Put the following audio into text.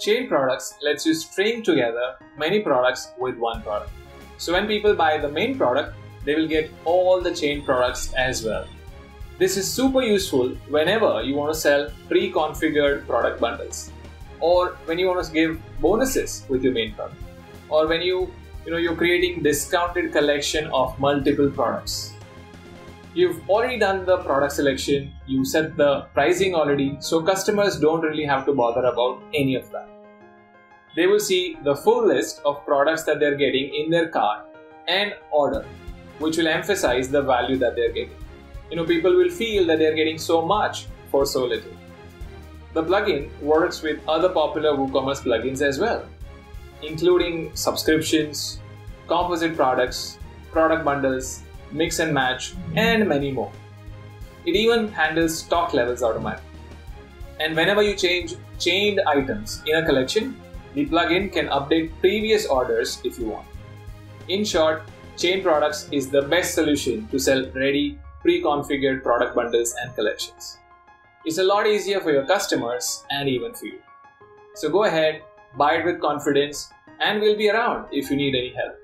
Chained products lets you string together many products with one product. So when people buy the main product, they will get all the chained products as well. This is super useful whenever you want to sell pre-configured product bundles or when you want to give bonuses with your main product or when you you know you're creating discounted collection of multiple products you've already done the product selection. You set the pricing already. So customers don't really have to bother about any of that. They will see the full list of products that they're getting in their cart and order which will emphasize the value that they're getting. You know people will feel that they're getting so much for so little. The plugin works with other popular WooCommerce plugins as well including subscriptions composite products product bundles mix and match, and many more. It even handles stock levels automatically. And whenever you change chained items in a collection, the plugin can update previous orders if you want. In short, Chained Products is the best solution to sell ready, pre-configured product bundles and collections. It's a lot easier for your customers and even for you. So go ahead, buy it with confidence, and we'll be around if you need any help.